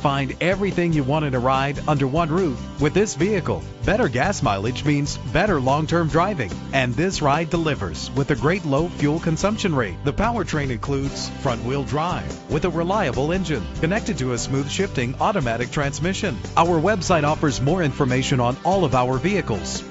find everything you want in a ride under one roof with this vehicle. Better gas mileage means better long-term driving, and this ride delivers with a great low fuel consumption rate. The powertrain includes front-wheel drive with a reliable engine connected to a smooth shifting automatic transmission. Our website offers more information on all of our vehicles,